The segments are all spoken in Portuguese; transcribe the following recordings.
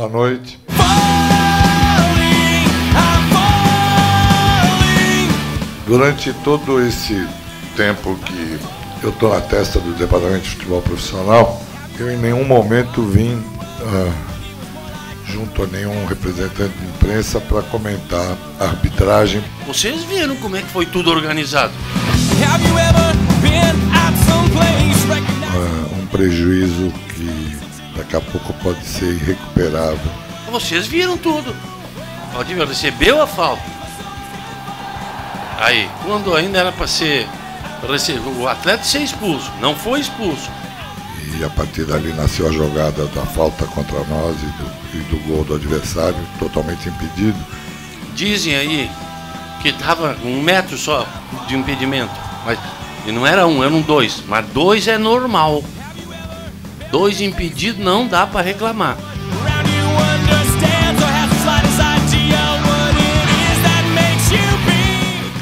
Boa noite. Durante todo esse tempo que eu estou na testa do Departamento de Futebol Profissional, eu em nenhum momento vim ah, junto a nenhum representante de imprensa para comentar a arbitragem. Vocês viram como é que foi tudo organizado? Ah, um prejuízo que daqui a pouco pode ser irrecuperável. Vocês viram tudo. O Valdívia recebeu a falta. Aí, quando ainda era para ser o atleta ser expulso, não foi expulso. E a partir dali nasceu a jogada da falta contra nós e do, e do gol do adversário, totalmente impedido. Dizem aí que estava um metro só de impedimento, mas e não era um, eram dois. Mas dois é normal. Dois impedidos não dá para reclamar.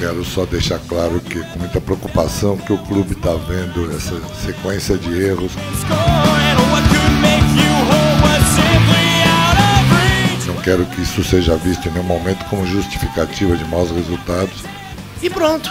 quero só deixar claro que com muita preocupação que o clube está vendo essa sequência de erros. Não quero que isso seja visto em nenhum momento como justificativa de maus resultados. E pronto.